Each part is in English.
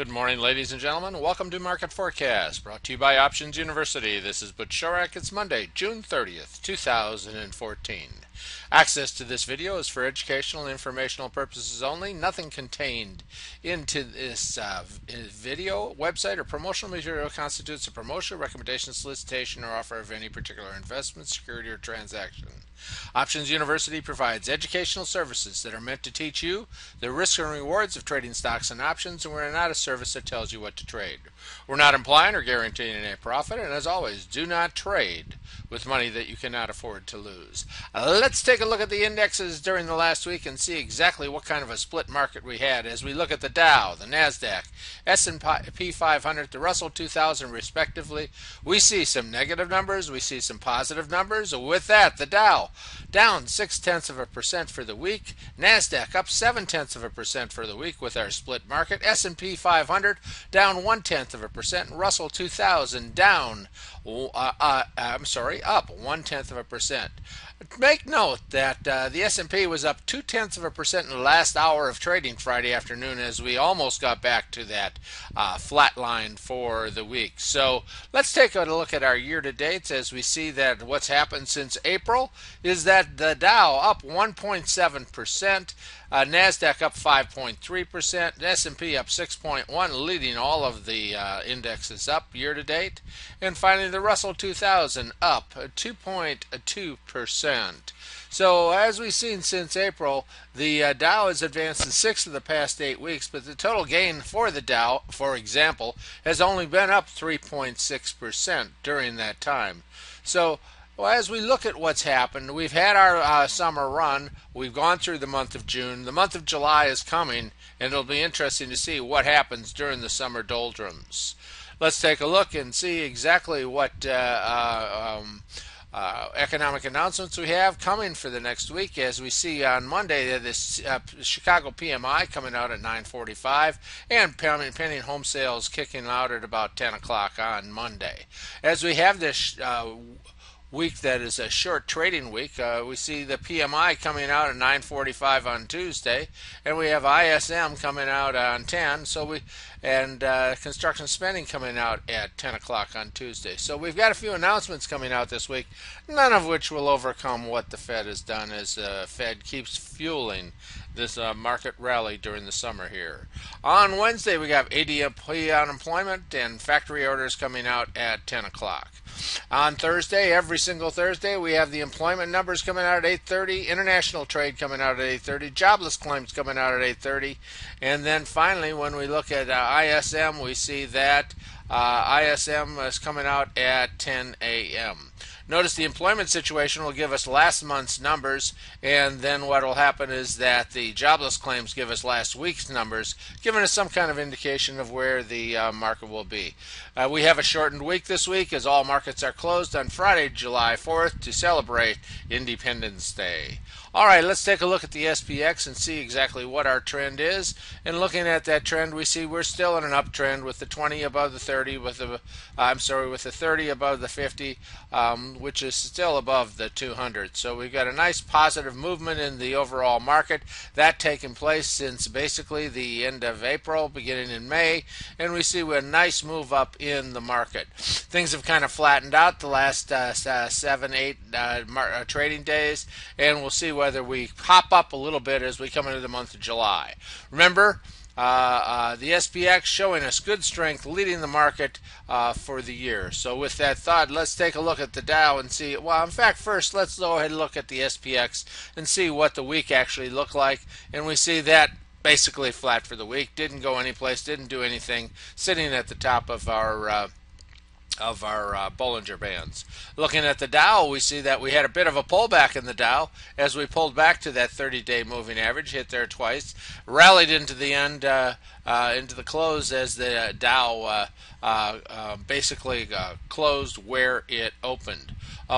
Good morning, ladies and gentlemen. Welcome to Market Forecast, brought to you by Options University. This is Butch Shorak. It's Monday, June 30th, 2014. Access to this video is for educational and informational purposes only. Nothing contained into this uh, video, website, or promotional material constitutes a promotion, recommendation, solicitation, or offer of any particular investment, security, or transaction. Options University provides educational services that are meant to teach you the risks and rewards of trading stocks and options, and we're not a service that tells you what to trade. We're not implying or guaranteeing a profit, and as always, do not trade with money that you cannot afford to lose. let's take a look at the indexes during the last week and see exactly what kind of a split market we had as we look at the Dow, the Nasdaq, S&P 500, the Russell 2000 respectively. We see some negative numbers, we see some positive numbers. With that, the Dow down six tenths of a percent for the week. Nasdaq up seven tenths of a percent for the week with our split market. S&P 500 down one tenth of a percent. Russell 2000 down. Uh, uh, I'm sorry, up one tenth of a percent. Make note that uh, the S&P was up two tenths of a percent in the last hour of trading Friday afternoon, as we almost got back to that uh, flat line for the week. So let's take a look at our year-to-dates as we see that what's happened since April is that the Dow up 1.7 percent. Uh, Nasdaq up 5.3%, S&P up 6.1, leading all of the uh, indexes up year to date, and finally the Russell 2000 up 2.2%. So as we've seen since April, the uh, Dow has advanced in six of the past eight weeks, but the total gain for the Dow, for example, has only been up 3.6% during that time. So well, as we look at what's happened, we've had our uh, summer run. We've gone through the month of June. The month of July is coming, and it'll be interesting to see what happens during the summer doldrums. Let's take a look and see exactly what uh, uh, um, uh, economic announcements we have coming for the next week. As we see on Monday, this uh, Chicago PMI coming out at 9:45, and pending home sales kicking out at about 10 o'clock on Monday. As we have this uh, week that is a short trading week. Uh, we see the PMI coming out at 9:45 on Tuesday, and we have ISM coming out on 10. So we and uh, construction spending coming out at 10 o'clock on Tuesday. So we've got a few announcements coming out this week, none of which will overcome what the Fed has done as the Fed keeps fueling this uh, market rally during the summer here. On Wednesday, we got ADP unemployment and factory orders coming out at 10 o'clock. On Thursday, every single Thursday, we have the employment numbers coming out at 8:30, international trade coming out at 8:30, jobless claims coming out at 8:30, and then finally, when we look at uh, ISM, we see that uh, ISM is coming out at 10 a.m. Notice the employment situation will give us last month's numbers, and then what will happen is that the jobless claims give us last week's numbers, giving us some kind of indication of where the uh, market will be. Uh, we have a shortened week this week as all markets are closed on Friday, July 4th to celebrate Independence Day. All right, let's take a look at the SPX and see exactly what our trend is. And looking at that trend, we see we're still in an uptrend with the 20 above the 30, with the I'm sorry, with the 30 above the 50, um, which is still above the 200. So we've got a nice positive movement in the overall market. That taking place since basically the end of April, beginning in May, and we see a nice move up in the market. Things have kind of flattened out the last uh, uh seven, eight uh, uh, trading days, and we'll see whether we pop up a little bit as we come into the month of July. Remember, uh, uh, the SPX showing us good strength, leading the market uh, for the year. So, with that thought, let's take a look at the Dow and see. Well, in fact, first, let's go ahead and look at the SPX and see what the week actually looked like. And we see that basically flat for the week, didn't go anyplace, didn't do anything, sitting at the top of our uh, of our uh, Bollinger Bands. Looking at the Dow, we see that we had a bit of a pullback in the Dow as we pulled back to that 30-day moving average, hit there twice, rallied into the end, uh, uh, into the close as the Dow uh, uh, uh, basically closed where it opened.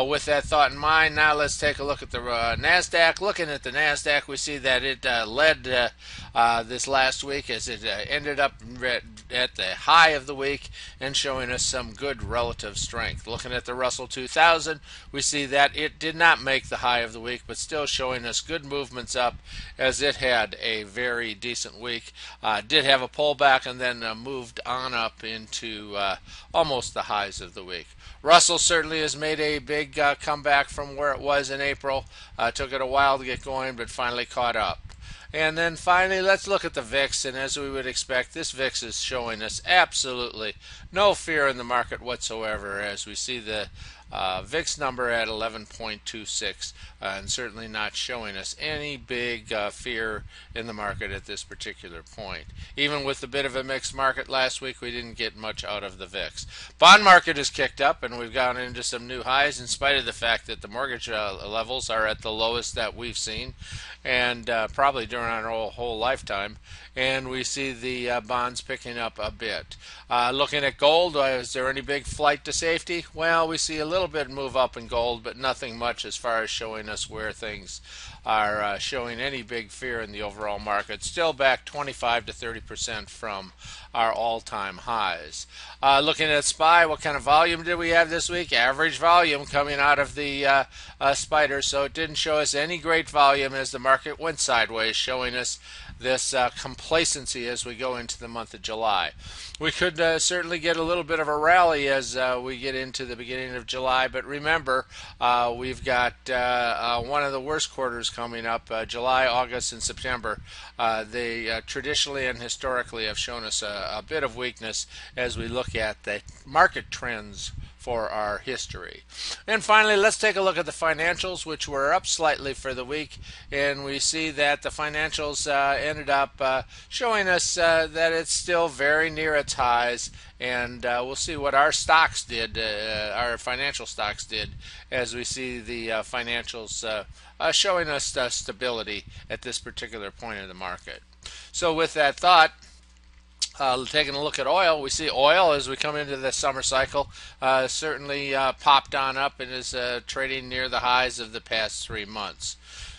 with that thought in mind, now let's take a look at the Nasdaq. Looking at the Nasdaq, we see that it led uh, this last week as it uh, ended up at the high of the week and showing us some good relative strength. Looking at the Russell 2000, we see that it did not make the high of the week, but still showing us good movements up as it had a very decent week. Uh, did have a pullback and then uh, moved on up into uh, almost the highs of the week. Russell certainly has made a big comeback from where it was in April. Took it a while to get going, but finally caught up. And then finally, let's look at the VIX. And as we would expect, this VIX is showing us absolutely no fear in the market whatsoever as we see the uh, VIX number at 11.26 uh, and certainly not showing us any big uh, fear in the market at this particular point. Even with a bit of a mixed market last week, we didn't get much out of the VIX. Bond market has kicked up and we've gone into some new highs in spite of the fact that the mortgage uh, levels are at the lowest that we've seen and uh, probably during our whole, lifetime. And we see the uh, bonds picking up a bit. looking at gold, is there any big flight to safety? Well, we see a little bit move up in gold, but nothing much as far as showing us where things are uh, showing any big fear in the overall market. Still back 25 to 30 percent from our all-time highs. Uh, looking at SPY, what kind of volume did we have this week? Average volume coming out of the uh, uh spider, so it didn't show us any great volume as the market went sideways, showing us this uh, complacency as we go into the month of July. We could uh, certainly get a little bit of a rally as uh, we get into the beginning of July, but remember, uh, we've got uh, uh, one of the worst quarters coming up July, August, and September. they traditionally and historically have shown us a, a bit of weakness as we look at the market trends for our history. And finally, let's take a look at the financials, which were up slightly for the week. And we see that the financials uh, ended up uh, showing us uh, that it's still very near its highs. And uh, we'll see what our stocks did, uh, our financial stocks did, as we see the uh, financials showing us stability at this particular point in the market. So, with that thought, uh, taking a look at oil, we see oil as we come into the summer cycle uh, certainly uh, popped on up and is uh, trading near the highs of the past three months.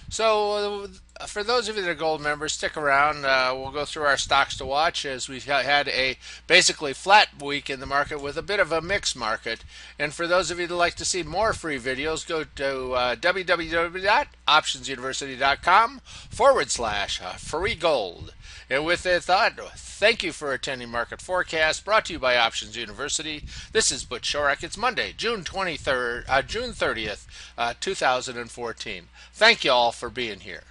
So, uh, for those of you that are gold members, stick around. Uh, we'll go through our stocks to watch as we've had a basically flat week in the market with a bit of a mixed market. And for those of you that like to see more free videos, go to uh, www.optionsuniversity.com forward slash free gold. And with that thought, thank you for attending Market Forecast, brought to you by Options University. This is Butch Shorrock. It's Monday, June 23rd, uh, June 30th, uh, 2014. Thank you all for being here.